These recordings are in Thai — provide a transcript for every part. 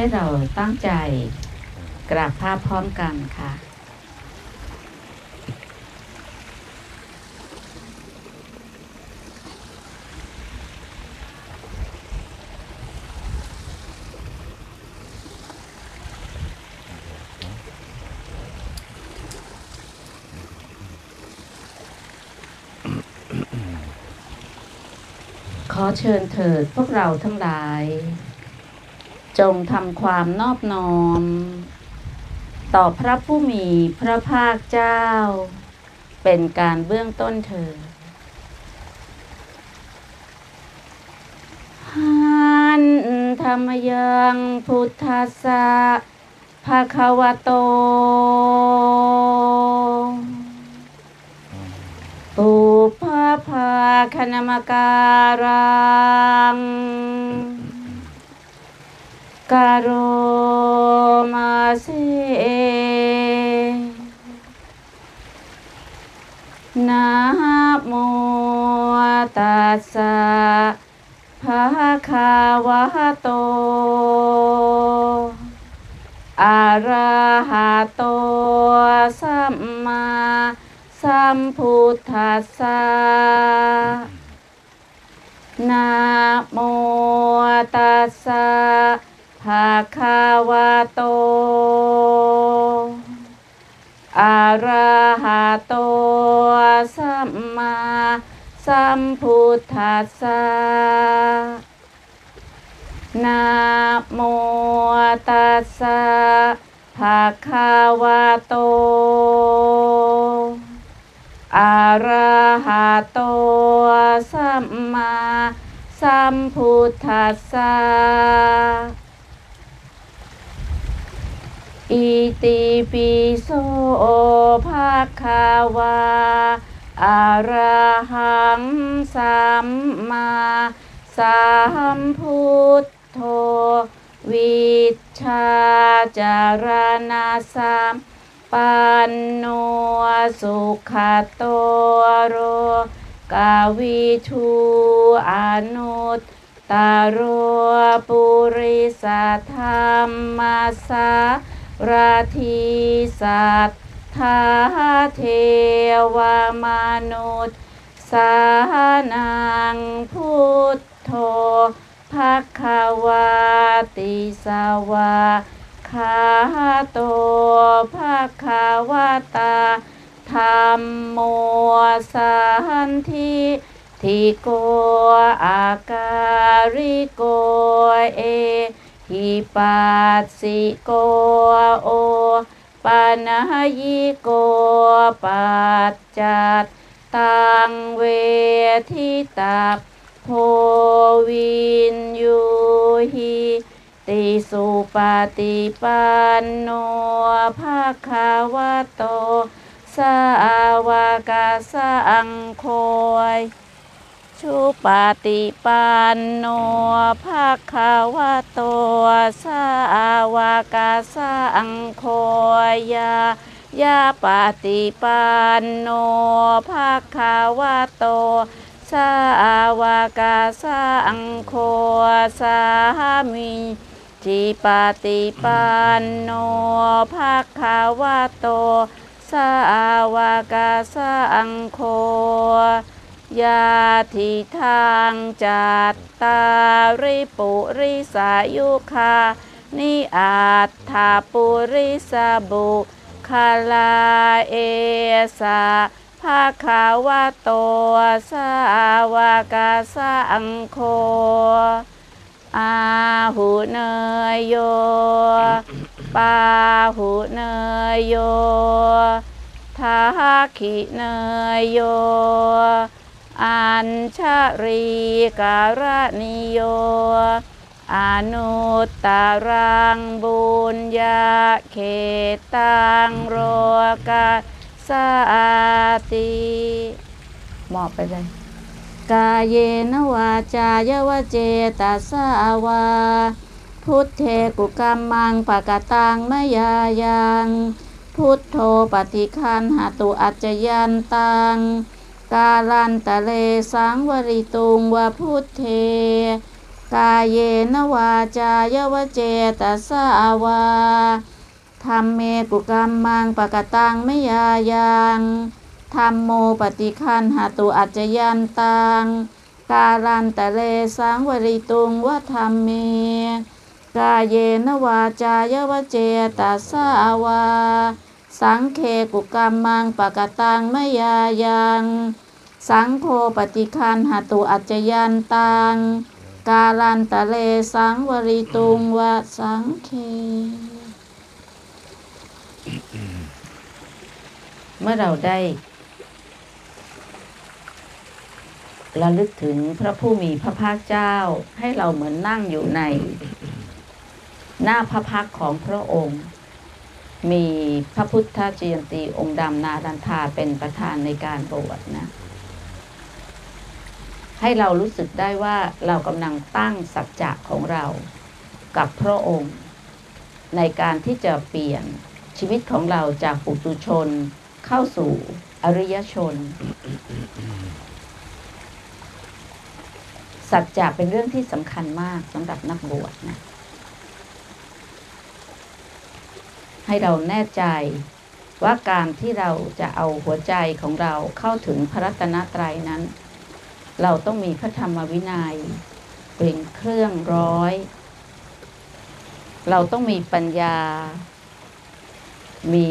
ให้เราตั้งใจกราบภาพพร้อมกันค่ะขอเชิญเถิดพวกเราทั้งหลาย จงทำความนอบน้อม ต่อพระผู้มีพระภาคเจ้า เป็นการเบื้องต้นเถิดหันธรรมยังพุทธัสสะภะควะโตปุพพะภาคณมการัง การโรมาเสนะโมตัสสะภะคะวะโต อะระหะโต สัมมาสัมพุทธัสสะนะโมตัสสะ ภะคะวโต อะระหะโต สัมมาสัมพุทธัสสะนะโมตัสสะภะคะวะโต อะระหะโต สัมมาสัมพุทธัสสะ อิติปิโสภะคะวะอะระหังสัมมาสัมพุทโธวิชาจารณะสัมปันโนสุขโตโรกาวิทูอนุตตาโรปุริสธรรมสา ราธิสัตถาเทวมนุษย์สานังพุทโธภควาติสวาคาโตภควะตาธรรมโมสันทิทิโกอาการิโกเอ หิปัสสิโกโอปนายิโกปัจจัตตังเวทิตาโพวินยูหิติสุปฏิปันโนภาคาวะโตสาวกสังโฆ ชุปฏิปันโนภาคาวะโตสาวกสังโฆยายาปฏิปันโนภาคาวะโตสาวกสังโฆสามิจิปฏิปันโนภาคาวะโตสาวกสังโฆ ยาทิทางจัตตาริปุริสายุคา นิอัตถาปุริสบุคาลาเอสาภาคาวะโตสาวกาสังโฆอาหุเนยโย ปาหุเนยโยทาคิเนยโย อัญชรีการนิโยอนุตตรังบุญญาเขตังโรกาสาติหมอบไปเลย กาเยนวาจายวเจตาสาวา พุทเทกุกรรมังปะกตังมยายัง พุทโธปฏิคันหาตุอัจจยันตัง กาลันตะเลสังวริตุงวะพุทเท กาเยนวาจายวเจตสาวาธรรมเมกุกรรมังปะกตังไม่ยายังธรรมโมปฏิคันหาตุอัจจยันตัง กาลันตะเลสังวริตุงวะธรรมเม กาเยนวาจายวเจตสาวาสังเคกุกรรมังปะกตังไม่ยายัง สังโฆปฏิคันหตุอัจจยันตัง กาลันตะเลสังวริตุงวะสังเค เมื่อเราได้ระลึกถึงพระผู้มีพระภาคเจ้าให้เราเหมือนนั่งอยู่ใน หน้าพระพักของพระองค์ มีพระพุทธเจียนตีองค์ดำนาดันทาเป็นประธานในการบวชนะ ให้เรารู้สึกได้ว่าเรากำลังตั้งสัจจะของเรากับพระองค์ ในการที่จะเปลี่ยนชีวิตของเราจากปุถุชนเข้าสู่อริยชน สัจจะเป็นเรื่องที่สำคัญมากสำหรับนักบวชนะ ให้เราแน่ใจว่าการที่เราจะเอาหัวใจของเราเข้าถึงพระรัตนตรัยนั้น เราต้องมีพระธรรมวินัย เป็นเครื่องร้อย เราต้องมีปัญญา มี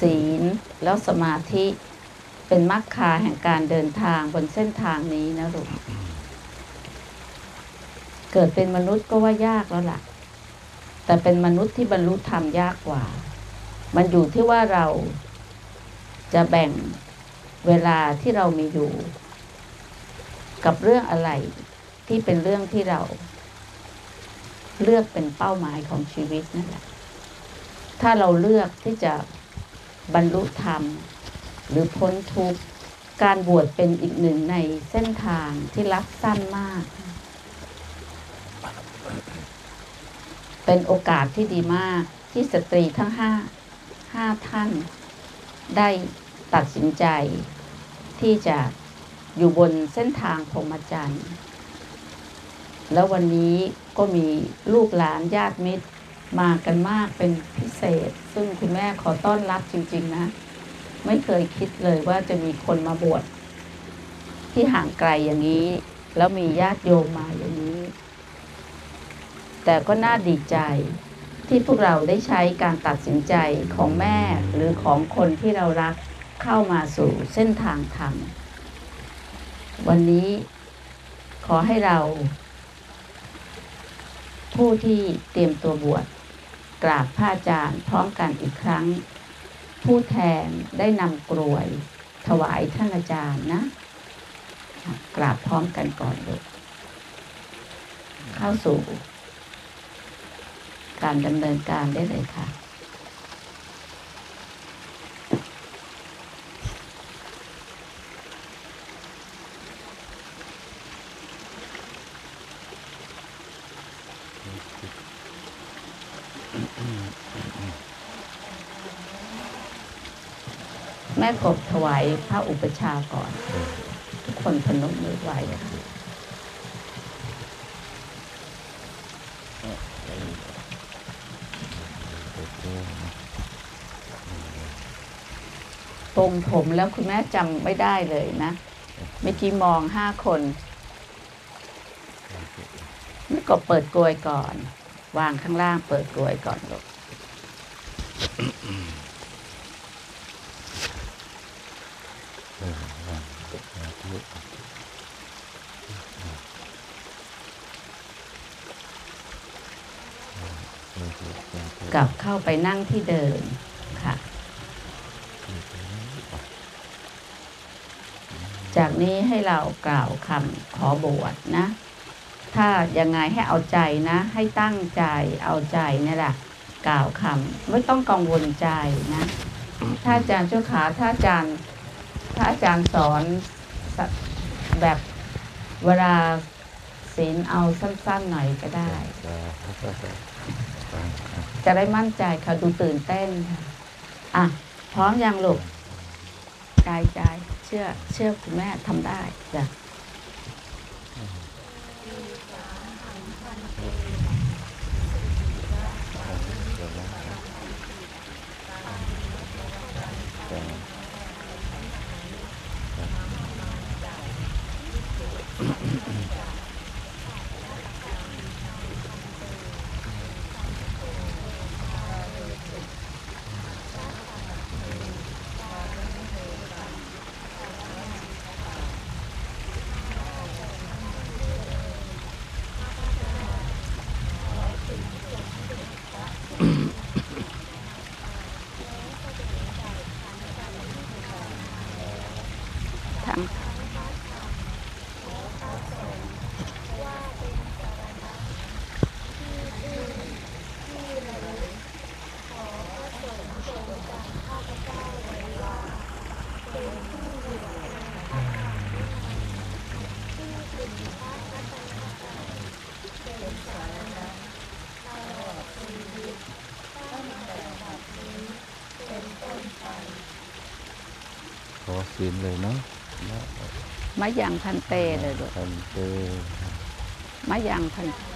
ศีลแล้วสมาธิเป็นมรรคาแห่งการเดินทางบนเส้นทางนี้นะลูกเกิดเป็นมนุษย์ก็ว่ายากแล้วล่ะ แต่เป็นมนุษย์ที่บรรลุธรรมยากกว่า มันอยู่ที่ว่าเราจะแบ่ง เวลาที่เรามีอยู่ กับเรื่องอะไรที่เป็นเรื่องที่เรา เลือกเป็นเป้าหมายของชีวิตนั่นแหละถ้าเราเลือกที่จะบรรลุธรรม หรือพ้นทุกข์การบวชเป็นอีกหนึ่งในเส้นทางที่ลัดสั้นมาก เป็นโอกาสที่ดีมากที่สตรีทั้งห้าห้าท่านได้ ตัดสินใจ ที่จะอยู่บนเส้นทางพรหมจรรย์ แล้ววันนี้ก็มีลูกหลานญาติมิตรมากันมากเป็นพิเศษ ซึ่งคุณแม่ขอต้อนรับจริง ๆ นะ ไม่เคยคิดเลยว่าจะมีคนมาบวชที่ห่างไกลอย่างนี้ แล้วมีญาติโยมมาอย่างนี้ แต่ก็น่าดีใจที่พวกเราได้ใช้การตัดสินใจของแม่หรือของคนที่เรารัก เข้ามาสู่เส้นทางธรรม วันนี้ขอให้เรา ผู้ที่เตรียมตัวบวชกราบพระอาจารย์พร้อมกันอีกครั้ง ผู้แทนได้นำกรวยถวายท่านอาจารย์นะ กราบพร้อมกันก่อนเลยเข้าสู่ การดำเนินการได้เลยค่ะ แม่กบถวายพระอุปชาก่อน ทุกคนพนมมือไหว้ค่ะปรงผมแล้วคุณแม่จำไม่ได้เลยนะเมื่อกี้มองห้าคนแม่ก็เปิดกลวยก่อน วางข้างล่างเปิดกลวยก่อนลูก ลับเข้าไปนั่งที่เดิมค่ะ จากนี้ให้เรากล่าวคำขอบวชนะ ถ้ายังไงให้เอาใจนะ ให้ตั้งใจเอาใจนี่แหละกล่าวคำไม่ต้องกังวลใจนะถ้าอาจารย์เจ้าขาถ้าอาจารย์ถ้าอาจารย์สอนแบบเวลาศีลเอาสั้นๆหน่อยก็ได้ จะได้มั่นใจค่ะดูตื่นเต้นค่ะอะ พร้อมยังลูกใจใจเชื่อเชื่อคุณแม่ทำได้จ้ะ ศีลเลยเนาะนะมะยังพันเตเลยลูกทันเตมะยังพันนะ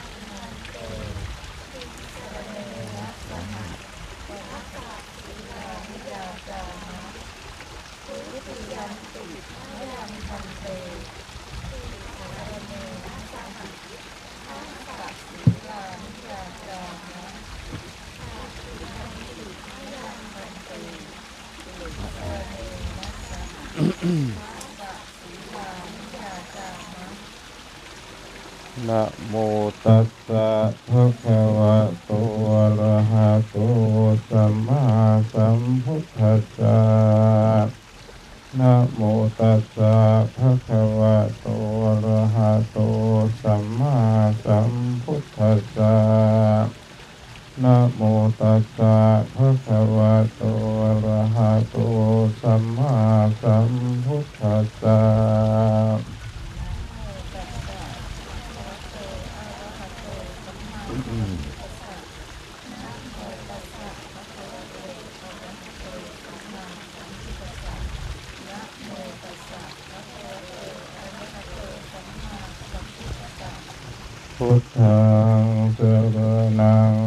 ร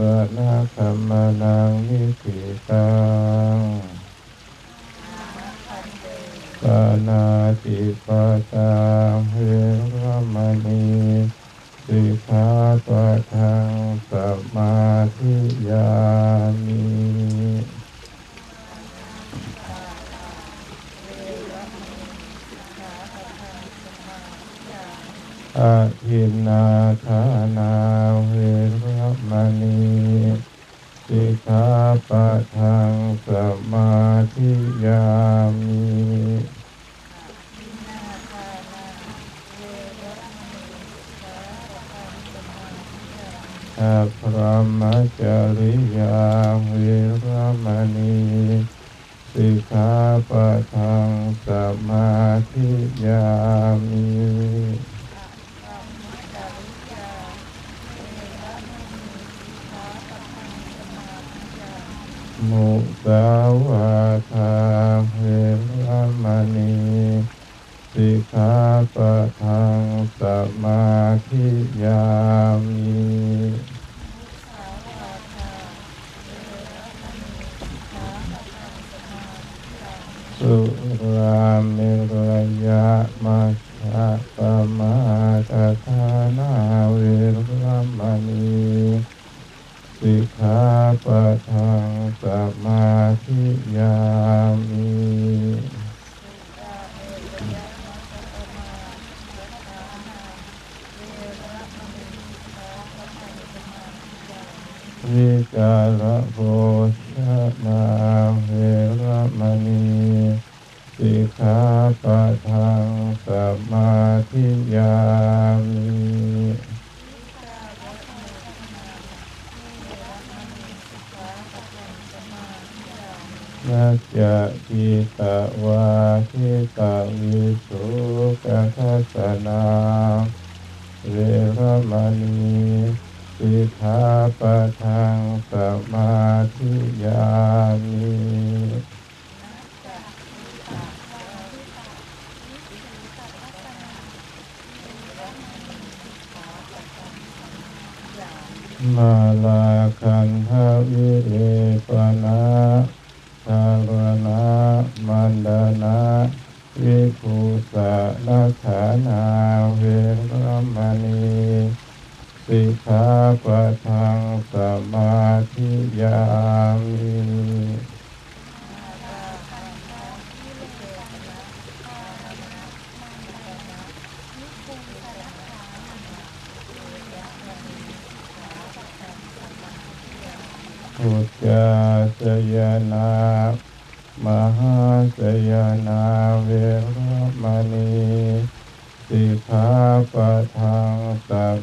รณะคัมมานังนิสิตังปานาติปาตาเฮรมณีสิกขาปะทังสมาธิยามิ อาทินาทานาเวรมณีสิกขาปะทังสมาธิยามิอาพระมจริยาเวรมณีสิกขาปะทังสมาธิยามิ มุสาวาทาเวรมณีสิกขาปะทังสมาธิยามิสุราเมรยะมัชฌะปมาทานาเวรมณี สิกขาปะทังสมาธิยามี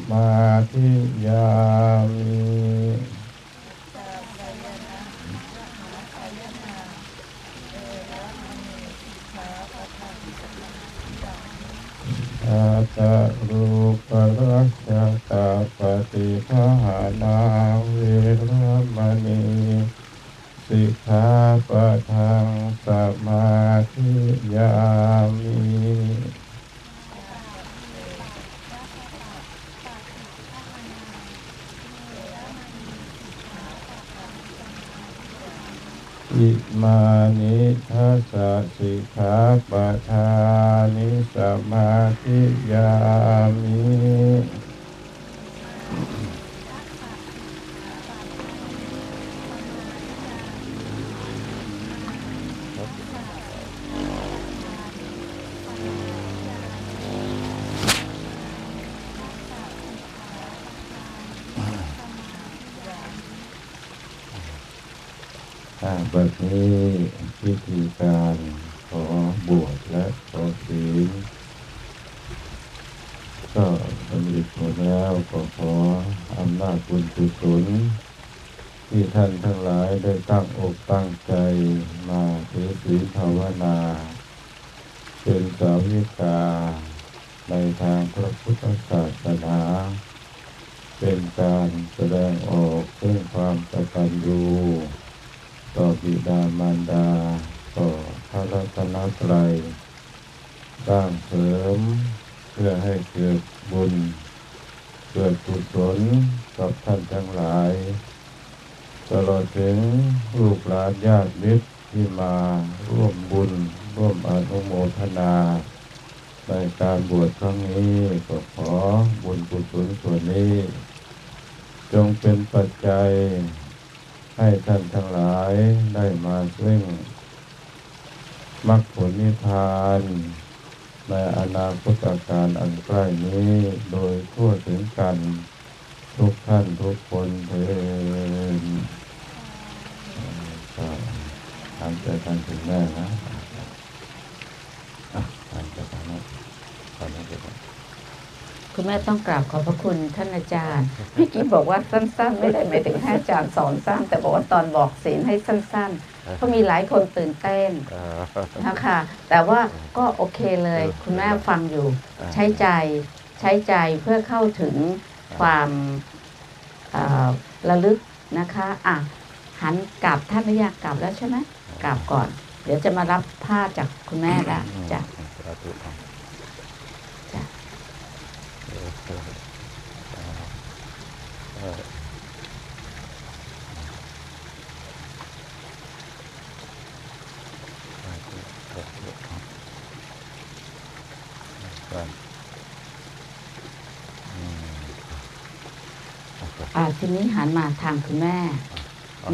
สมูต่อบิดามารดา ต่อพระรัตนตรัยสร้างเสริม เพื่อให้เกิดบุญ เกิดกุศลกับท่านทั้งหลาย ตลอดถึงลูกหลานญาติมิตรที่มาร่วมบุญ ร่วมอนุโมทนาในการบวชครั้งนี้ก็ขอบุญกุศลส่วนนี้ จงเป็นปัจจัย ให้ท่านทั้งหลายได้มาซึ่งมรรคผลนิพพาน ในอนาคตการอันใกล้นี้โดยทั่วถึงกัน ทุกท่านทุกคนเถิดก็ทำใจกันถึงแม่นะอะทำใจกันนะทำใจกัน คุณแม่ต้องกราบขอบพระคุณท่านอาจารย์พี่กิ๊บอกว่าสั้น ๆ ไม่ได้หมายถึงให้อาจารย์สอนสั้น แต่บอกว่าตอนบอกศีลให้สั้นๆเพราะมีหลายคนตื่นเต้นนะคะแต่ว่าก็โอเคเลย คุณแม่ฟังอยู่ ใช้ใจใช้ใจเพื่อเข้าถึงความระลึกนะคะอะหันกลับท่านไม่อยากกลับแล้วใช่ไหมกลับก่อน เดี๋ยวจะมารับผ้าจากคุณแม่ล้วจ้ะ สาธุครับ จ้ะ เออเออเออสาธุสาธุครับครับ อืมอ่าทีนี้หันมาทางคุณแม่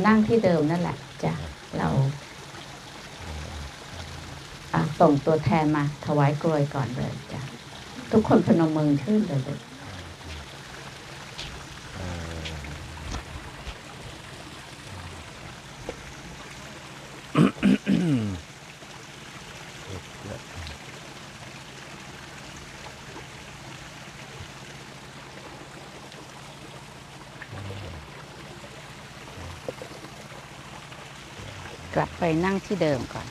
นั่งที่เดิมนั่นแหละจ้ะเราอะส่งตัวแทนมาถวายกลวยก่อนเลยจ้ะทุกคนพนมมือขึ้นเลยลูก ก ลับไป นั่งที่เดิมก่อน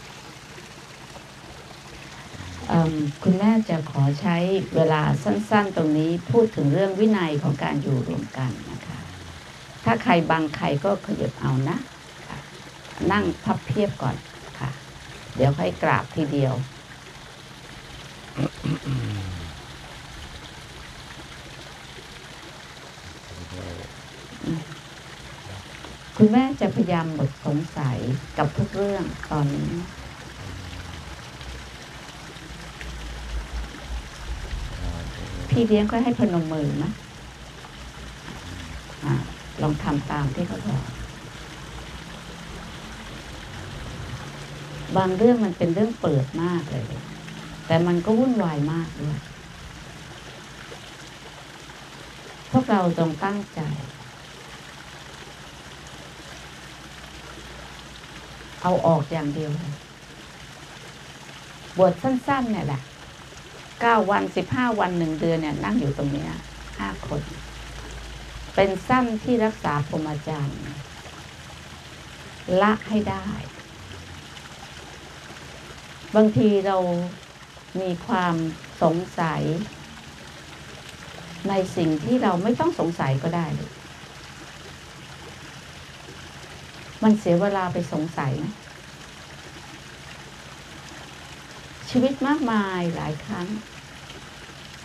คุณแม่จะขอใช้เวลาสั้น ๆ ตรงนี้พูดถึงเรื่องวินัยของการอยู่รวมกันนะคะ ถ้าใครบางใครก็ขยับเอานะะนั่งพับเพียบก่อนค่ะ เดี๋ยวค่อยกราบทีเดียว คุณแม่จะพยายามหมดสงสัยกับทุกเรื่องตอนนี้ พี่เลี้ยงก็ให้พนมมือนะอะลองทำตามที่เขาบอกบางเรื่องมันเป็นเรื่องเปิดมากเลย แต่มันก็วุ่นวายมากด้วยพวกเราจงตั้งใจ เอาออกอย่างเดียวเลยบวชสั้นๆ เนี่ยแหละเก้าวันสิบห้าวันหนึ่งเดือนเนี่ย นั่งอยู่ตรงเนี้ยห้าคน เป็นสั้นที่รักษาพรหมจรรย์ ละให้ได้ บางทีเรามีความสงสัย ในสิ่งที่เราไม่ต้องสงสัยก็ได้เลย มันเสียเวลาไปสงสัยนะชีวิตมากมายหลายครั้ง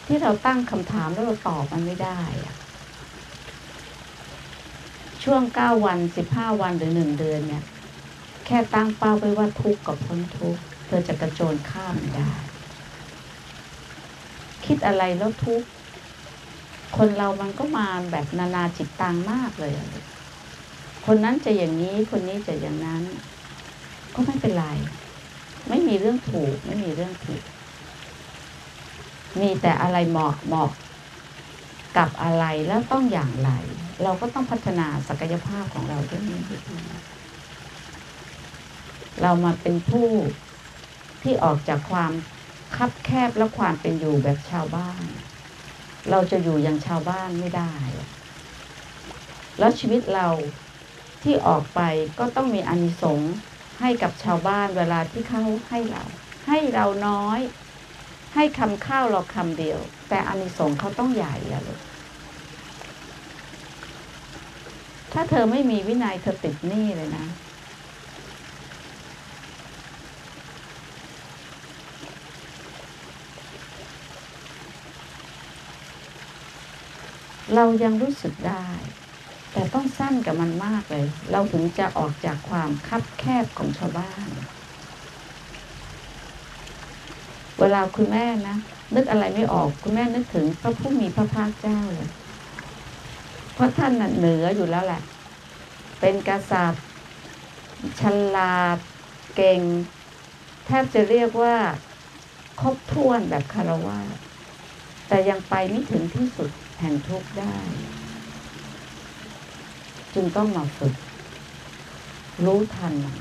ที่เราตั้งคำถามแล้วเราตอบมันไม่ได้อะช่วงเก้าวันสิบห้าวันหรือหนึ่งเดือนเนี่ย แค่ตั้งเป้าไว้ว่าทุกข์กับพ้นทุกข์เธอจะกระโจนข้ามได้ คิดอะไรแล้วทุกข์คนเรามันก็มาแบบนานาจิตตังมากเลยอะ คนนั้นจะอย่างนี้คนนี้จะอย่างนั้น ก็ไม่เป็นไร ไม่มีเรื่องถูก ไม่มีเรื่องผิด มีแต่อะไรเหมาะเหมาะกับอะไรแล้วต้องอย่างไร เราก็ต้องพัฒนาศักยภาพของเราด้วยนี้เรามาเป็นผู้ที่ออกจากความคับแคบและความเป็นอยู่แบบชาวบ้าน เราจะอยู่อย่างชาวบ้านไม่ได้ แล้วชีวิตเรา ที่ออกไปก็ต้องมีอานิสงส์ให้กับชาวบ้านเวลาที่เขาให้เรา ให้เราน้อย ให้คำข้าวเราคำเดียว แต่อานิสงส์เขาต้องใหญ่อะลูกถ้าเธอไม่มีวินัยเธอติดหนี้เลยนะเรายังรู้สึกได้ แต่ต้องสั้นกับมันมากเลย เราถึงจะออกจากความคับแคบของชาวบ้าน เวลาคุณแม่นะนึกอะไรไม่ออกคุณแม่นึกถึงพระผู้มีพระภาคเจ้าเลยเพราะท่านน่ะเหนืออยู่แล้วแหละ เป็นกษัตริย์ฉลาดเก่ง แทบจะเรียกว่าครบถ้วนแบบคารวะแต่ยังไปไม่ถึงที่สุดแห่งทุกข์ได้ จึงต้องมาฝึก รู้ทันมัน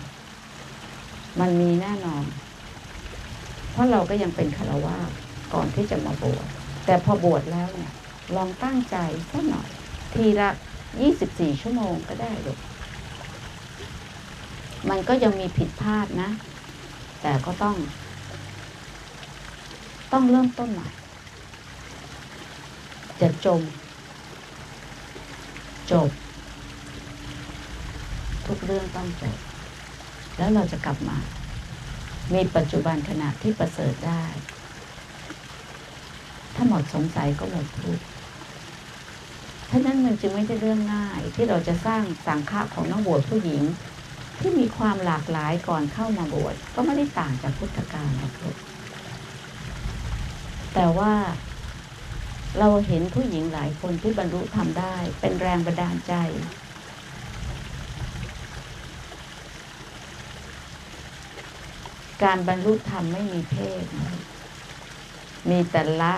มันมีแน่นอน เพราะเราก็ยังเป็นคารวะก่อนที่จะมาบวชแต่พอบวชแล้วเนี่ย ลองตั้งใจสักหน่อย ทีละยี่สิบสี่ชั่วโมงก็ได้ลูกมันก็ยังมีผิดพลาดนะ แต่ก็ต้อง ต้องเริ่มต้นใหม่จะจม จบ ทุกเรื่องต้องจบ แล้วเราจะกลับมา มีปัจจุบันขณะที่ประเสริฐได้ ถ้าหมดสงสัยก็หมดทุกข์ท่านั้นมันจึงไม่ใช่เรื่องง่าย ที่เราจะสร้างสังฆะของนักบวชผู้หญิง ที่มีความหลากหลายก่อนเข้ามาบวชก็ไม่ได้ต่างจากพุทธกาลนะครับแต่ว่าเราเห็นผู้หญิงหลายคนที่บรรลุทำได้ เป็นแรงบันดาลใจ การบรรลุธรรมไม่มีเพศ มีแต่ละ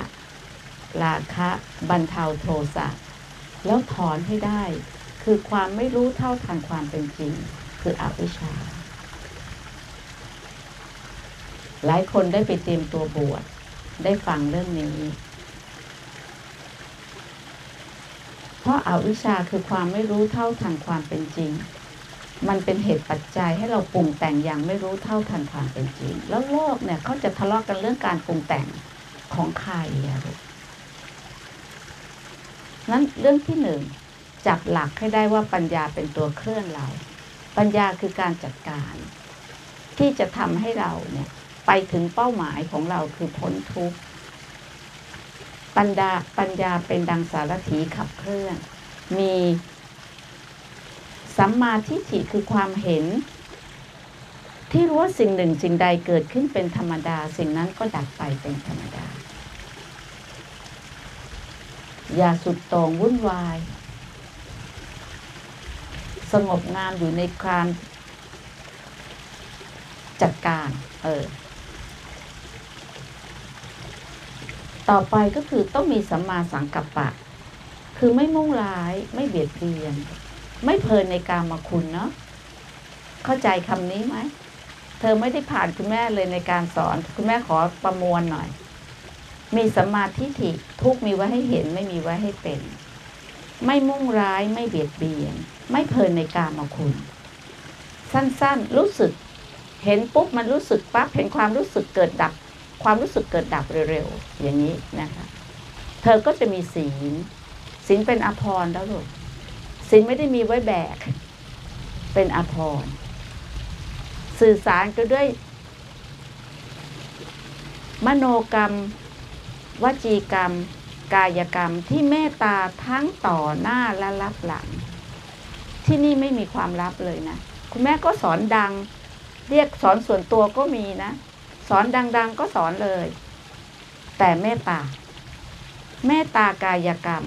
ราคะบรรเทาโทสะแล้วถอนให้ได้ คือความไม่รู้เท่าทันความเป็นจริง คืออวิชชา หลายคนได้ไปเตรียมตัวบวชได้ฟังเรื่องนี้ เพราะอาวิชชาคือความไม่รู้เท่าทันความเป็นจริง มันเป็นเหตุปัจจัยให้เราปรุงแต่งอย่างไม่รู้เท่าทันความเป็นจริง แล้วโลกเนี่ยเขาจะทะเลาะกันเรื่องการปรุงแต่งของใครอะลูกนั้นเรื่องที่หนึ่งจับหลักให้ได้ว่าปัญญาเป็นตัวเคลื่อนเรา ปัญญาคือการจัดการ ที่จะทำให้เราเนี่ย ไปถึงเป้าหมายของเราคือพ้นทุกข์ปัญญาปัญญาเป็นดังสารถีขับเคลื่อน มี สัมมาทิฏฐิคือความเห็น ที่รู้ว่าสิ่งหนึ่งสิ่งใดเกิดขึ้นเป็นธรรมดา สิ่งนั้นก็ดับไปเป็นธรรมดา อย่าสุดต่งวุ่นวาย สงบงามอยู่ในการจัดการ เออ ต่อไปก็คือต้องมีสัมมาสังกัปปะ คือไม่มุ่งร้ายไม่เบียดเบียน ไม่เพลินในการมาคุณเนาะเข้าใจคำนี้ไหมเธอไม่ได้ผ่านคุณแม่เลยในการสอน คุณแม่ขอประมวลหน่อย มีสมาทิฏฐิทุกมีไว้ให้เห็นไม่มีไว้ให้เป็น ไม่มุ่งร้ายไม่เบียดเบียน ไม่เพลินในการมาคุณ สั้นๆ รู้สึก เห็นปุ๊บมันรู้สึกปั๊บเห็นความรู้สึกเกิดดับ ความรู้สึกเกิดดับเร็วๆอย่างนี้นะคะ เธอก็จะมีศีลศีลเป็นอภรณ์แล้วลูก ศีลไม่ได้มีไว้แบก เป็นอภรณ์สื่อสารก็ด้วย มโนกรรม วจีกรรม กายกรรมที่เมตตาทั้งต่อหน้าและรับหลัง ที่นี่ไม่มีความลับเลยนะ คุณแม่ก็สอนดัง เรียกสอนส่วนตัวก็มีนะ สอนดัง ๆ ก็สอนเลย แต่เมตตาเมตตากายกรรม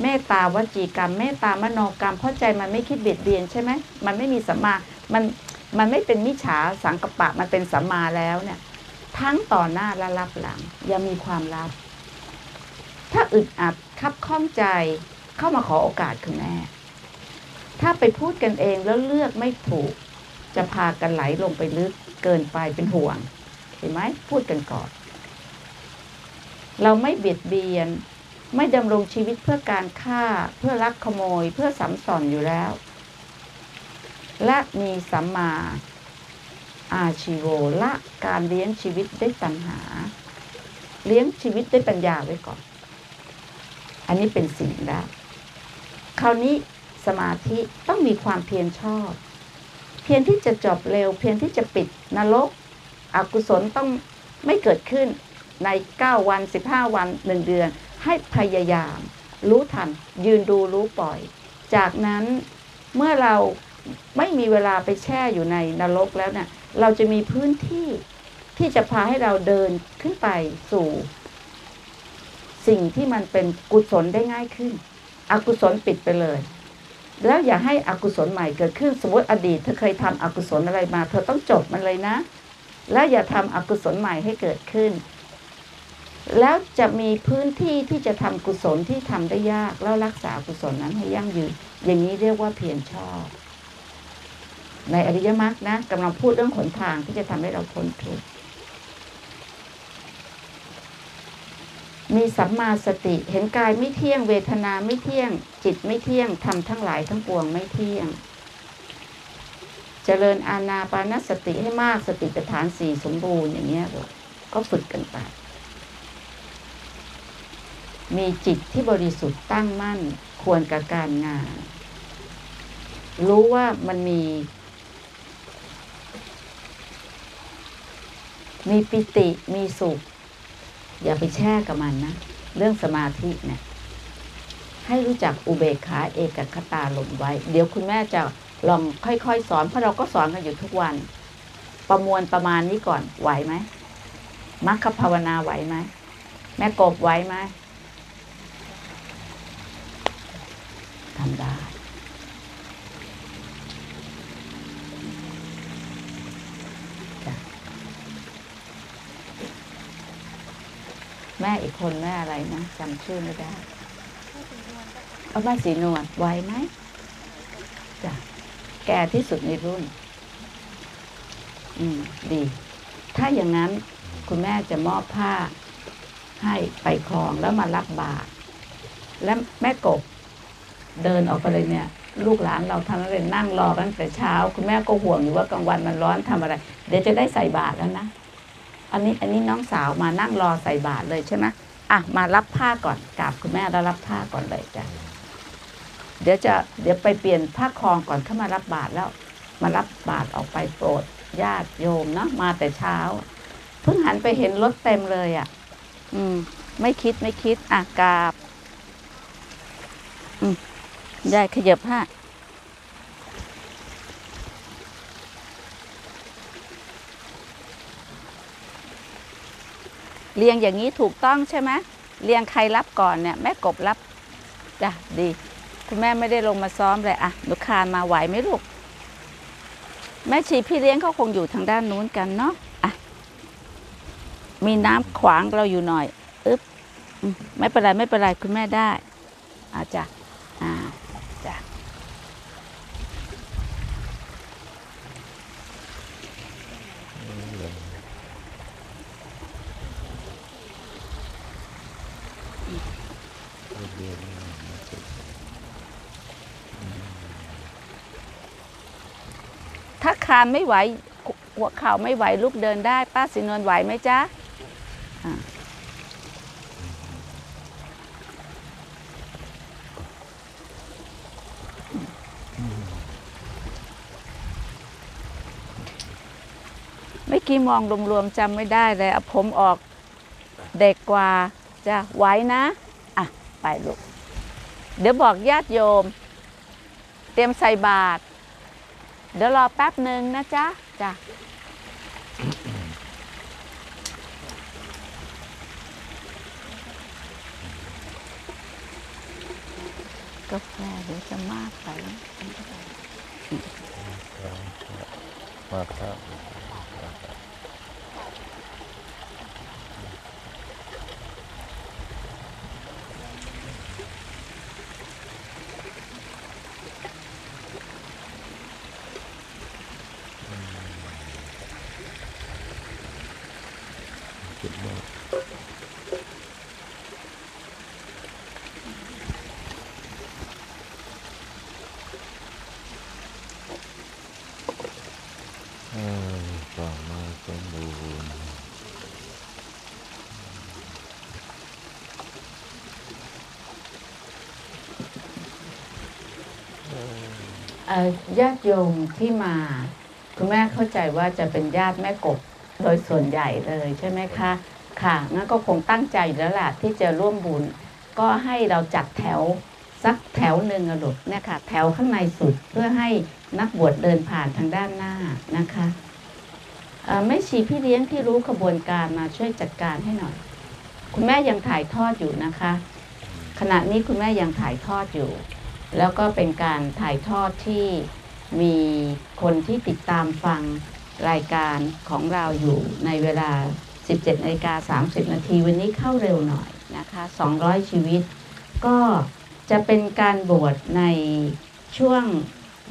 เมตตาวจีกรรม เมตตามโนกรรม เพราะใจมันไม่คิดเบียดเบียนใช่ไหมมันไม่มีสัมมา มันมันไม่เป็นมิจฉาสังกปะมันเป็นสัมมาแล้วเนี่ย ทั้งต่อหน้าและรับหลังอย่ามีความลับ ถ้าอึดอัดคับข้องใจเข้ามาขอโอกาสคุณแม่ถ้าไปพูดกันเองแล้วเลือกไม่ถูก จะพากันไหลลงไปลึกเกินไปเป็นห่วง เห็นไหมพูดกันก่อน เราไม่เบียดเบียน ไม่ดำรงชีวิตเพื่อการฆ่า เพื่อลักขโมย เพื่อสัมสอนอยู่แล้ว และมีสัมมาอาชีโวละการเลี้ยงชีวิตด้วยปัญหา เลี้ยงชีวิตด้วยปัญญาไว้ก่อน อันนี้เป็นสิ่งแล้วคราวนี้สมาธิต้องมีความเพียรชอบ เพียรที่จะจบเร็ว เพียรที่จะปิดนรก อกุศลต้องไม่เกิดขึ้นใน 9 วัน 15 วัน 1 เดือน ให้พยายาม รู้ทัน ยืนดูรู้ปล่อย จากนั้นเมื่อเราไม่มีเวลาไปแช่อยู่ในนรกแล้วเนี่ยเราจะมีพื้นที่ที่จะพาให้เราเดินขึ้นไปสู่ สิ่งที่มันเป็นกุศลได้ง่ายขึ้น อกุศลปิดไปเลย แล้วอย่าให้อกุศลใหม่เกิดขึ้นสมมติอดีตเธอเคยทำอกุศลอะไรมา เธอต้องจบมันเลยนะ แล้วอย่าทำอกุศลใหม่ให้เกิดขึ้น แล้วจะมีพื้นที่ที่จะทำกุศลที่ทำได้ยาก แล้วรักษากุศลนั้นให้ยั่งยืน อย่างนี้เรียกว่าเพียรชอบ ในอริยมรรคนะกำลังพูดเรื่องขนทางที่จะทำให้เราพ้นทุกข์มีสัมมาสติเห็นกายไม่เที่ยงเวทนาไม่เที่ยง จิตไม่เที่ยงทำทั้งหลายทั้งปวงไม่เที่ยง เจริญอาณาปานสติให้มากสติปัฏฐานสี่สมบูรณ์อย่างเงี้ยก็ฝึกกันไป มีจิตที่บริสุทธิ์ตั้งมั่นควรกับการงาน รู้ว่ามันมี มีปิติมีสุข อย่าไปแช่กับมันนะ เรื่องสมาธิเนี่ยให้รู้จักอุเบกขาเอกคตาลมไว้ เดี๋ยวคุณแม่จะลองค่อยๆ สอนเพราะเราก็สอนกันอยู่ทุกวัน ประมวลประมาณนี้ก่อนไหวไหมมัคคภาวนาไหวไหมแม่กบไหวไหม คนแม่อะไรนะจำชื่อไม่ได้เอาแม่สีนวลไวไหมจ้ะแก่ที่สุดในรุ่น อืม ดี ถ้าอย่างนั้นคุณแม่จะมอบผ้าให้ไปคลองแล้วมารับบาตรและแม่กบเดินออกไปเลยเนี่ย ลูกหลานเราทำอะไรนั่งรอกันแต่เช้า คุณแม่ก็ห่วงอยู่ว่ากลางวันมันร้อนทำอะไร เดี๋ยวจะได้ใส่บาตรแล้วนะอันนี้อันนี้น้องสาวมานั่งรอใส่บาตรเลยใช่ไหม อะมารับผ้าก่อนกราบคุณแม่แล้วรับผ้าก่อนเลยจ้ะเดี๋ยวจะเดี๋ยวไปเปลี่ยนผ้าคลองก่อนเข้ามารับบาตรแล้ว มารับบาตรออกไปโปรดญาติโยมเนาะมาแต่เช้าเพิ่งหันไปเห็นรถเต็มเลยอะ อืม ไม่คิดไม่คิดอะกราบ อืมยายขยับผ้า เรียงอย่างนี้ถูกต้องใช่ไหมเรียงใครรับก่อนเนี่ยแม่กบรับจ้ะดี คุณแม่ไม่ได้ลงมาซ้อมเลยอะหนูคานมาไหวไหมลูก แม่ชีพี่เลี้ยงเขาคงอยู่ทางด้านนู้นกันเนาะอะมีน้ำขวางเราอยู่หน่อยอึ๊บไม่เป็นไรไม่เป็นไรคุณแม่ได้อาจ้ะอ่าาคานไม่ไหวหัวเข่าไม่ไหวลุกเดินได้ ป้าสินวลไหวไหมจ๊ะอ่าเมื่อกี้มองรวมๆจำไม่ได้เลยเอาผมออกเด็กกว่าจะไหวนะ อะ ไปลูก เดี๋ยวบอกญาติโยม เตรียมใส่บาตร เดี๋ยวรอแป๊บหนึ่งนะจ๊ะจ้ะกาแฟเดี๋ยวจะมากไปมาครับ เออต่อมาสมบูรณ์ เอ่อ ญาติโยมที่มาคุณแม่เข้าใจว่าจะเป็นญาติแม่กบโดยส่วนใหญ่เลยใช่ไหมคะ ค่ะงั้นก็คงตั้งใจแล้วแหละที่จะร่วมบุญ ก็ให้เราจัดแถวสักแถวหนึ่งอะลูกเนี่ยค่ะ แถวข้างในสุดเพื่อให้นักบวชเดินผ่านทางด้านหน้านะคะเอ่อแม่ชีพี่เลี้ยงที่รู้ขบวนการมาช่วยจัดการให้หน่อย คุณแม่ยังถ่ายทอดอยู่นะคะ ขณะนี้คุณแม่ยังถ่ายทอดอยู่ แล้วก็เป็นการถ่ายทอดที่มีคนที่ติดตามฟังรายการของเราอยู่ในเวลา 17นาฬิกา30 นาทีวันนี้เข้าเร็วหน่อยนะคะ 200 ชีวิต ก็จะเป็นการบวชในช่วง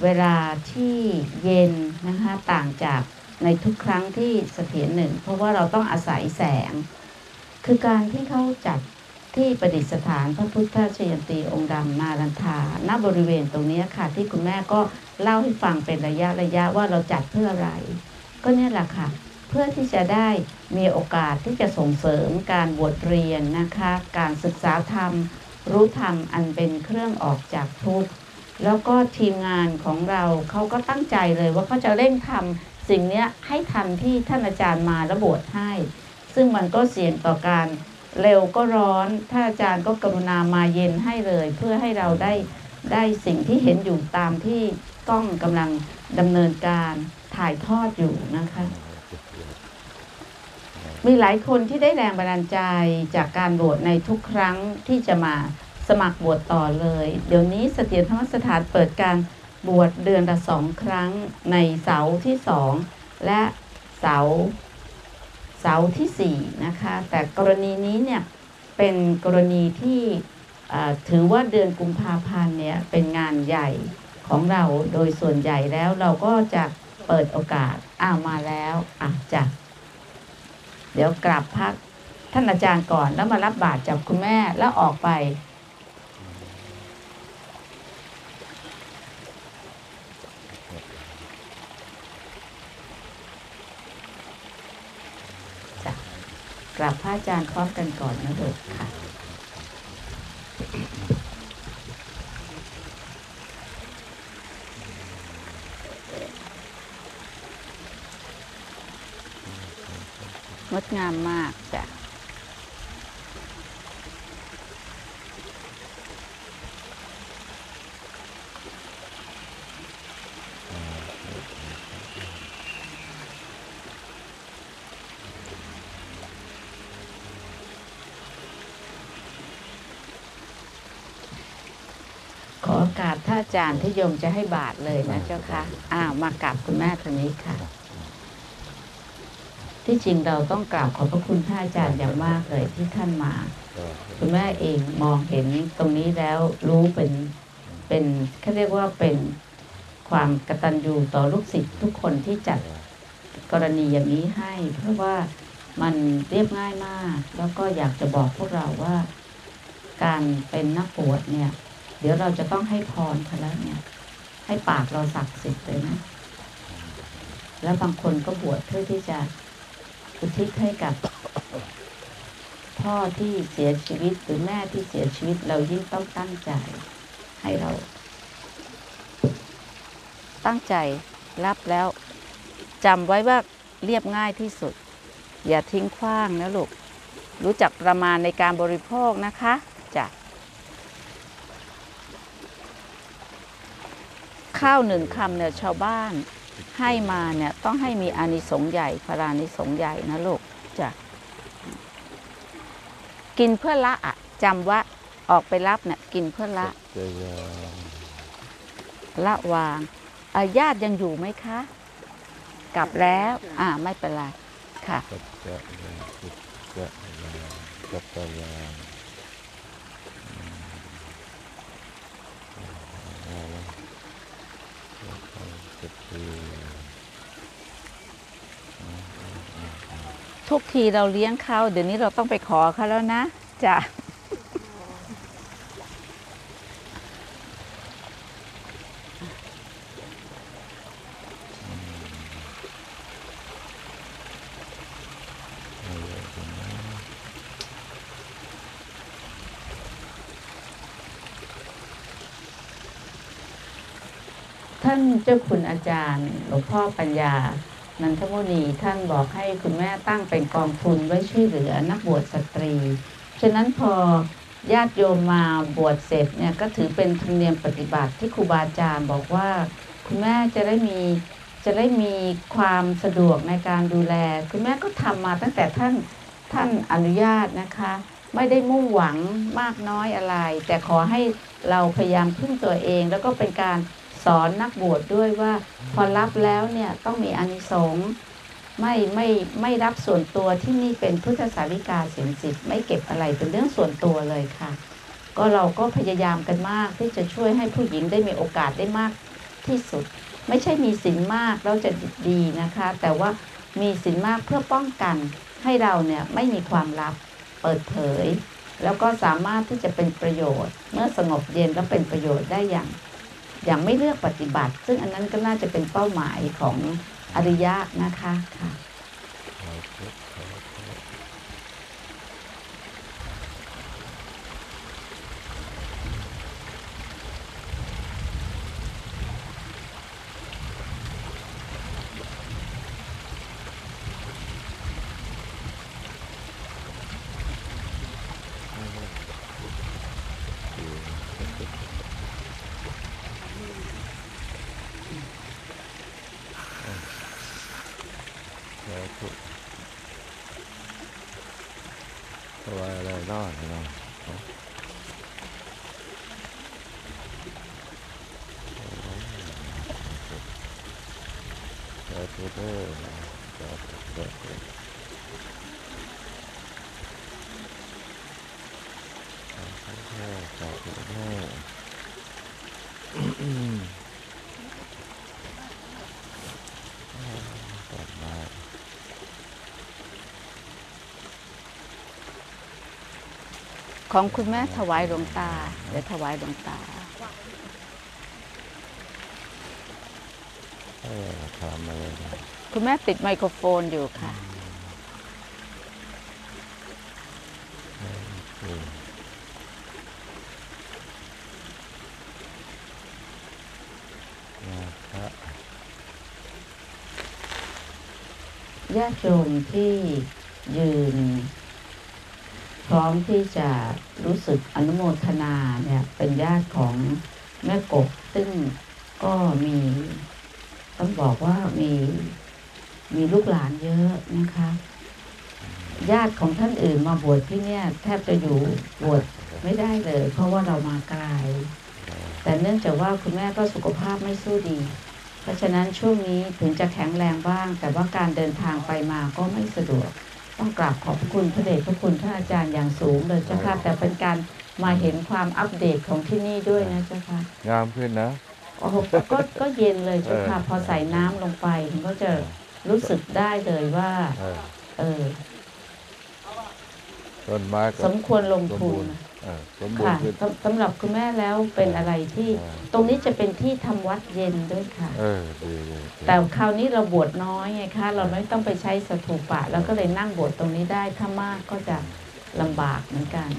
เวลาที่เย็นนะคะต่างจากในทุกครั้งที่เสถียรหนึ่ง เพราะว่าเราต้องอาศัยแสง คือการที่เขาจัด ที่ประดิษฐานพระพุทธชยันตีองค์ดำนารันทาณบริเวณตรงนี้ค่ะ ที่คุณแม่ก็เล่าให้ฟังเป็นระยะระยะว่าเราจัดเพื่ออะไร ก็เนี่ยแหละค่ะ เพื่อที่จะได้มีโอกาสที่จะส่งเสริมการบวชเรียนนะคะ การศึกษาธรรม รู้ธรรมอันเป็นเครื่องออกจากทุกข์แล้วก็ทีมงานของเราเขาก็ตั้งใจเลยว่าเขาจะเร่งทำสิ่งนี้ให้ทันที่ท่านอาจารย์มาระบวชให้ ซึ่งมันก็เสี่ยงต่อการ เร็วก็ร้อนท่านอาจารย์ก็กรุณามาเย็นให้เลย เพื่อให้เราได้ได้สิ่งที่เห็นอยู่ตามที่กล้องกำลังดำเนินการถ่ายทอดอยู่นะคะ มีหลายคนที่ได้แรงบันดาลใจจากการบวชในทุกครั้งที่จะมาสมัครบวชต่อเลย เดี๋ยวนี้เสถียรธรรมสถานเปิดการบวชเดือนละสองครั้งในเสาร์ที่สองและเสาร์ เสาที่สี่นะคะ แต่กรณีนี้เนี่ยเป็นกรณีที่ถือว่าเดือนกุมภาพันธ์เนี่ยเป็นงานใหญ่ของเราโดยส่วนใหญ่แล้วเราก็จะเปิดโอกาสอ้าวมาแล้วอะจ้ะเดี๋ยวกลับพักท่านอาจารย์ก่อนแล้วมารับบาตรจากคุณแม่แล้วออกไป ก ราบพระอาจารย์พร้อมกันก่อนนะลูกค่ะงดงามมากจ้ะ อกาสท่านอาจารย์ที่โยมจะให้บาทเลยนะเจ้าค่ะอ้าวมากราบคุณแม่ทางนี้ค่ะ ที่จริงเราต้องกราบขอบพระคุณท่านอาจารย์อย่างมากเลยที่ท่านมา คุณแม่เองมองเห็นตรงนี้แล้วรู้เป็นเป็นเขาเรียกว่าเป็นความกตัญญูต่อลูกศิษย์ทุกคนที่จัดกรณีอย่างนี้ให้ เพราะว่ามันเรียบง่ายมาก แล้วก็อยากจะบอกพวกเราว่า การเป็นนักบวชเนี่ย เดี๋ยวเราจะต้องให้พรเขาแล้วเนี่ย ให้ปากเราศักดิ์สิทธิ์เลยนะ แล้วบางคนก็บวชเพื่อที่จะอุทิศให้กับพ่อที่เสียชีวิตหรือแม่ที่เสียชีวิตเรายิ่งต้องตั้งใจให้เรา ตั้งใจรับแล้วจำไว้ว่าเรียบง่ายที่สุด อย่าทิ้งขว้างนะลูก รู้จักประมาณในการบริโภคนะคะจ้ะ ข้าวหนึ่งคำเนี่ยชาวบ้านให้มาเนี่ยต้องให้มีอานิสงส์ใหญ่พรานิสงส์ใหญ่นะลูกจ้ะกินเพื่อละอะจำว่าออกไปรับเนี่ยกินเพื่อละจะยาละวางอาญาติยังอยู่ไหมคะ กลับแล้ว อ่าไม่เป็นไรค่ะ สัจจะยาจิตจะยาจัตตายาจิตติ ทุกทีเราเลี้ยงเขาเดี๋ยวนี้เราต้องไปขอเขาแล้วนะจ้ะ เจ้าคุณอาจารย์ หลวงพ่อปัญญา นันทมุนีท่านบอกให้คุณแม่ตั้งเป็นกองทุนไว้ช่วยเหลือนักบวชสตรี ฉะนั้นพอญาติโยมมาบวชเสร็จเนี่ยก็ถือเป็นธรรมเนียมปฏิบัติที่ครูบาอาจารย์บอกว่า คุณแม่จะได้มีจะได้มีความสะดวกในการดูแล คุณแม่ก็ทำมาตั้งแต่ท่านท่านอนุญาตนะคะ ไม่ได้มุ่งหวังมากน้อยอะไร แต่ขอให้เราพยายามพึ่งตัวเอง แล้วก็เป็นการ สอนนักบวชดด้วยว่าพอรับแล้วเนี่ยต้องมีอานิสงส์ไม่ไม่ไม่รับส่วนตัวที่นี่เป็นพุทธสาริกาเสียงสิทธิ์ไม่เก็บอะไรเป็นเรื่องส่วนตัวเลยค่ะ ก็เราก็พยายามกันมากที่จะช่วยให้ผู้หญิงได้มีโอกาสได้มากที่สุด ไม่ใช่มีสินมากแล้วจะดีนะคะ แต่ว่ามีสินมากเพื่อป้องกันให้เราเนี่ยไม่มีความลับเปิดเผย แล้วก็สามารถที่จะเป็นประโยชน์ เมื่อสงบเย็นแล้วเป็นประโยชน์ได้อย่าง อย่างไม่เลือกปฏิบัติ ซึ่งอันนั้นก็น่าจะเป็นเป้าหมายของอริยะนะคะค่ะ ขอพุทธขอโทษ สาธุถวายอะไรรอดเนาะสาธุเด้อสาธุสาธุสาธุเด้อสาธุเด้อต่อมา ของคุณแม่ถวายหลวงตาเดี๋ยวถวายหลวงตาเออทำอะไรนะคุณแม่ติดไมโครโฟนอยู่ค่ะเออนะครับญาติโยมที่ยืน พร้อมที่จะรู้สึกอนุโมทนาเนี่ยเป็นญาติของแม่กบ ซึ่งก็มีต้องบอกว่ามีมีลูกหลานเยอะนะคะ ญาติของท่านอื่นมาบวชที่เนี่ย แทบจะอยู่บวชไม่ได้เลย เพราะว่าเรามาไกลแต่เนื่องจากว่าคุณแม่ก็สุขภาพไม่สู้ดี เพราะฉะนั้นช่วงนี้ถึงจะแข็งแรงบ้าง แต่ว่าการเดินทางไปมาก็ไม่สะดวก ต้องกราบขอบพระคุณพระเดชพระคุณท่านอาจารย์อย่างสูงเลยเจ้าค่ะแต่เป็นการมาเห็นความอัปเดตของที่นี่ด้วยนะเจ้าค่ะงามขึ้นนะโอ้โหก็ก็เย็นเลยเจ้าค่ะเออพอใส่น้ำลงไปมันก็จะรู้สึกได้เลยว่า เออเออต้นไม้ก็สมควรลงสมทุบูนรณ์เออ สมบูรค่ะณ์ขึ้นสำสำหรับคุณแม่แล้วเป็นอะไรที่เออตรงนี้จะเป็นที่ทำวัดเย็นด้วยค่ะ เออดีดีดีแต่คราวนี้เราบวชน้อยไงคะเราไม่ต้องไปใช้สถูปะเราก็เลยนั่งบวชตรงนี้ได้ถ้ามากก็จะลำบากเหมือนกัน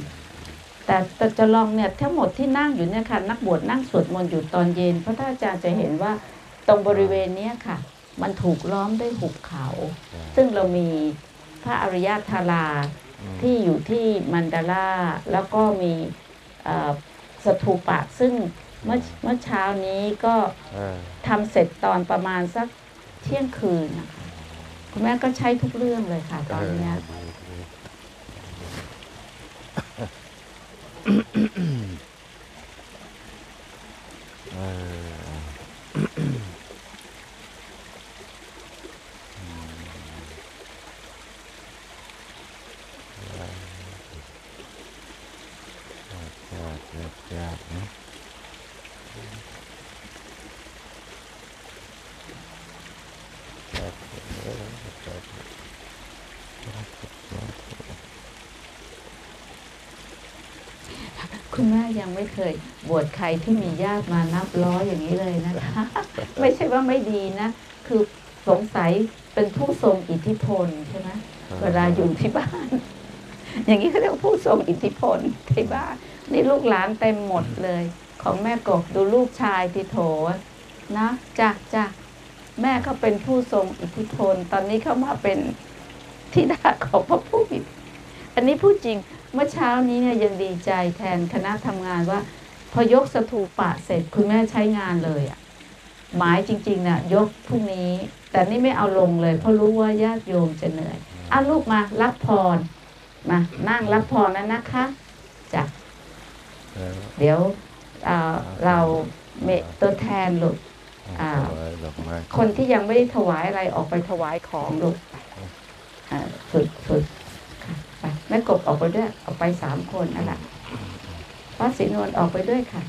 แต่แต่จะลองเนี่ยทั้งหมดที่นั่งอยู่เนี่ยค่ะ นักบวชนั่งสวดมนต์อยู่ตอนเย็น เพราะท่านอาจารย์จะเห็นว่าตรงบริเวณเนี้ยค่ะ มันถูกล้อมด้วยหุบเขา ซึ่งเรามีพระอริยธาราอืม ที่อยู่ที่มันดาล่าแล้วก็มีเอ่อสถูปะซึ่งเมื่อเมื่อเช้านี้ก็เออทำเสร็จตอนประมาณสักเที่ยงคืนนะคะคุณแม่ก็ใช้ทุกเรื่องเลยค่ะ ตอนเนี้ยเออดีดีเออ จ้าจ้าจ้าเนะคุณแม่ยังไม่เคย บวชใครที่มีญาติมานับร้อยอย่างนี้เลยนะคะ ไม่ใช่ว่าไม่ดีนะ คือสงสัยเป็นผู้ทรงอิทธิพลใช่ไหมเวลาอยู่ที่บ้าน อย่างนี้เขาเรียกว่าผู้ทรงอิทธิพลที่บ้านนี่ลูกหลานเต็มหมดเลย ของแม่กบดูลูกชายที่โถนะจ้ะจ้ะแม่เขาเป็นผู้ทรงอิทธิพล ตอนนี้เขามาเป็นธิดาของพระผู้มีอันนี้พูดจริงเมื่อเช้านี้เนี่ยยังดีใจแทนคณะทำงานว่า พอยกสถูปะเสร็จคุณแม่ใช้งานเลยอะ่ะหมายจริงๆน่ะยกพรุ่งนี้ แต่นี่ไม่เอาลงเลย เพราะรู้ว่าญาติโยมจะเหนื่อยอะลูกมารับพร มานั่งรับพรนั้นนะคะจ้ะเออเดี๋ยวเอ่อเราเมตัวแทนลูกอ่าถวายดอกไม้คนที่ยังไม่ได้ถวายอะไรออกไปถวายของลูกไปอ่าฝึกฝึกค่ะไปแม่กบออกไปด้วย ออกไปสามคนนั่นแหละป้าศรีนวลออกไปด้วยค่ะ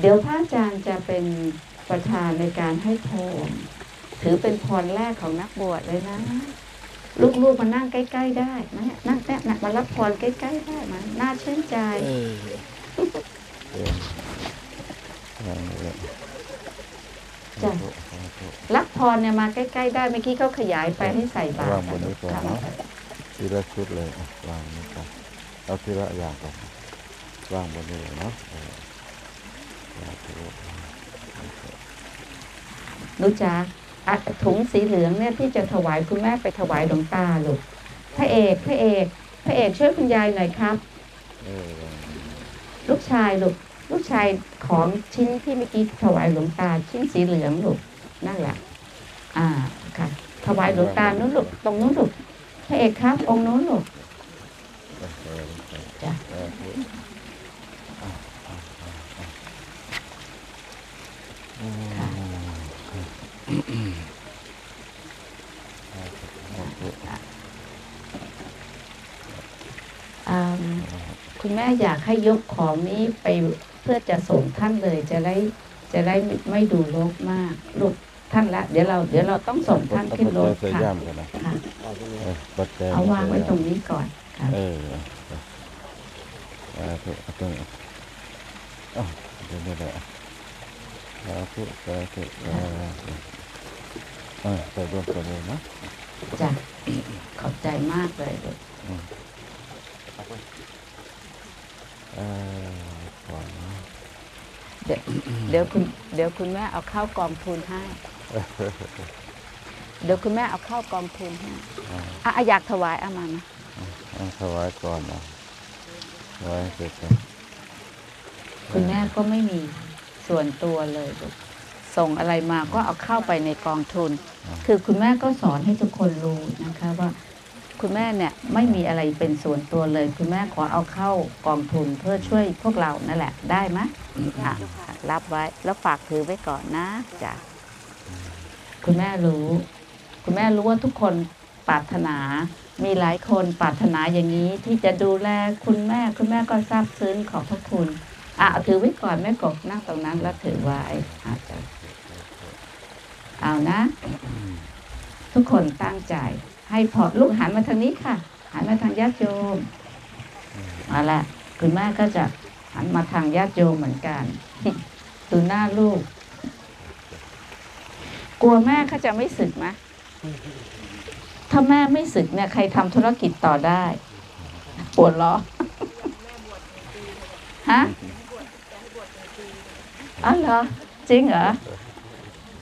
เดี๋ยวพระอาจารย์จะเป็นประธานในการให้พร ถือเป็นพรแรกของนักบวชเลยนะ ลูกๆมานั่งใกล้ ๆ ได้ไหมนั่งแน่นะมารับพรใกล้ๆได้ไหมน่าชื่นใจเออเออเออจ้ะรับพรเนี่ยมาใกล้ ๆ ได้เมื่อกี้เขาขยายไปให้ใส่บาตรวางบนนี้ก่อนค่ะเนาะทีละชุดเลยอะวางนี้ก่อนเอาทีละอย่างก่อนวางบนนี้เลยเนาะเออสาธุหนูจ๋าอะ ถุงสีเหลืองเนี่ยที่จะถวายคุณแม่ไปถวายหลวงตาลูกพระเอกพระเอกพระเอกช่วยคุณยายหน่อยครับลูกชายลูกลูกชายของชิ้นที่เมื่อกี้ถวายหลวงตาชิ้นสีเหลืองลูกนั่นแหละ อ่าค่ะ ถวายหลวงตานู้นลูกตรงนู้นลูกพระเอกครับ องค์นู้นลูกจ้ะสาธุอะอะอะอะอืมสาธุสาธุ อ่า คุณแม่อยากให้ยกของนี้ไปเพื่อจะส่งท่านเลยจะได้จะได้ไม่ไม่ดูรกมากลูกท่านละ เดี๋ยวเราเดี๋ยวเราต้องส่งท่านขึ้นรถใส่ค่ะย่ามกันนะค่ะเออปัจจัยเอาวางไว้ตรงนี้ก่อนค่ะเออสาธุเอาตรงนี้อะเดี๋ยวนี้แหละสาธุสาธุสาธุเออใส่รวมกันเลยนะจ้ะขอบใจมากเลยลูก เออก่อนนะเดี๋ยวเดี๋ยวคุณเดี๋ยวคุณแม่เอาเข้ากองทุนให้ เดี๋ยวคุณแม่เอาเข้ากองทุนให้อะอะอยากถวายเอามานะเอาถวายก่อนนะถวายเสร็จก่อนคุณแม่ก็ไม่มีส่วนตัวเลยลูกส่งอะไรมาก็เอาเข้าไปในกองทุน คือคุณแม่ก็สอนให้ทุกคนรู้นะคะว่า คุณแม่เนี่ยไม่มีอะไรเป็นส่วนตัวเลย คุณแม่ขอเอาเข้ากองทุนเพื่อช่วยพวกเรานั่นแหละได้ไหมอะรับไว้แล้วฝากถือไว้ก่อนนะจ้ะคุณแม่รู้ คุณแม่รู้ว่าทุกคนปรารถนามีหลายคนปรารถนาอย่างนี้ที่จะดูแลคุณแม่ คุณแม่ก็ซาบซึ้งขอบพระคุณอะเอาถือไว้ก่อนแม่กบนั่งตรงนั้นแล้วถือไว้อาจจะเอานะ ทุกคนตั้งใจ ให้พอลูกหันมาทางนี้ค่ะ หันมาทางญาติโยมมาละคุณแม่ก็จะหันมาทางญาติโยมเหมือนกันดูหน้าลูก กลัวแม่เขาจะไม่สึกไหมถ้าแม่ไม่สึกเนี่ย ใครทำธุรกิจต่อได้ปวดล้อฮะอ๋อเหรอ จริงเหรอ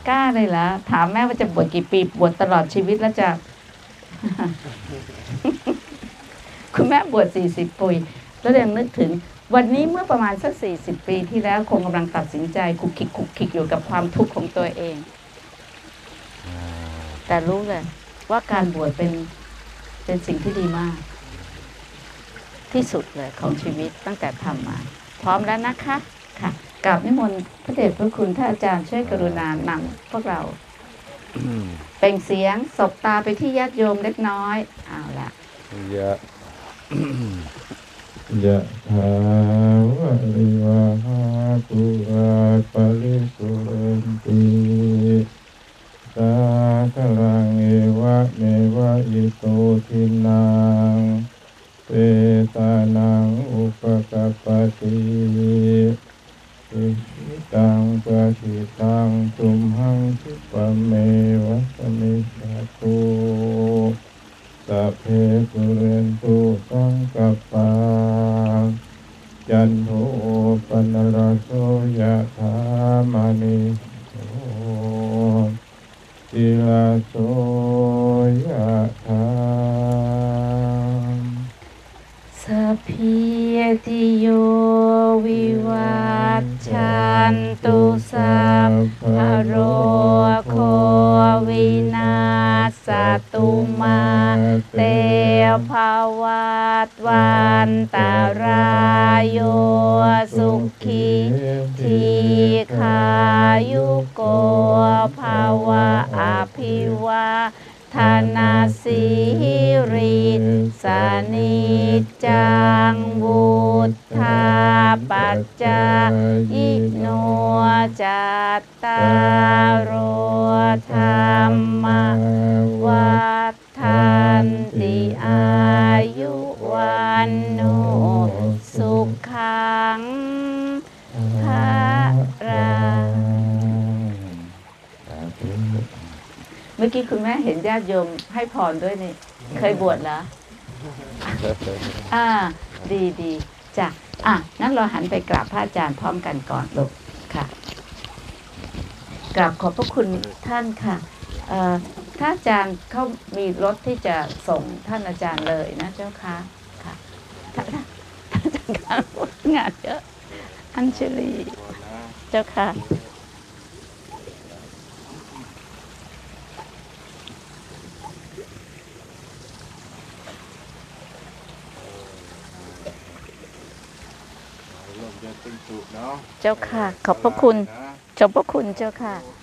กล้าเลยเหรอถามแม่ว่าจะบวชกี่ปีบวชตลอดชีวิตแล้วจะ คุณแม่บวชสี่สิบปีแล้วยังนึกถึง วันนี้เมื่อประมาณสักสี่สิบปีที่แล้วคงกำลังตัดสินใจคุกคิกคุกคิกอยู่กับความทุกข์ของตัวเอง แต่รู้เลยว่าการบวชเป็นเป็นสิ่งที่ดีมาก ที่สุดเลยของชีวิตตั้งแต่ทำมา พร้อมแล้วนะคะค่ะกราบนิมนต์พระเดชพระคุณท่านอาจารย์ช่วยกรุณานำพวกเรา เปล่งเสียงสบตาไปที่ญาติโยมเล็กน้อยเอาละยะยะถาวะริวาหาปุราปริสุเรนติสาคลังเอวะเมวะอิโตทินังเปตานังอุปกปปติ อิชิตังปะชิตังตุมหังคิปะเมวะสมิจฉาตุสัพเพปุเรนตุสังกปปาจันโทปนรโสยะธามณิโสติลาโสยะธาสัพพิติโยวิวาติโยมให้พรด้วยนี่ เคยบวชเหรอ อ่า ดีดีจ้ะอะงั้นเราหันไปกราบพระอาจารย์พร้อมกันก่อนลูกค่ะ กราบขอบพระคุณท่านค่ะเอ่อถ้าอาจารย์เขามีรถที่จะส่งท่านอาจารย์เลยนะเจ้าค่ะค่ะท่านท่านอาจารย์คะงานเยอะ อัญชลี เจ้าค่ะ ร่วมจะตึงสุข เนาะเจ้าค่ะ ขอบพระคุณขอบพระคุณเจ้าค่ะข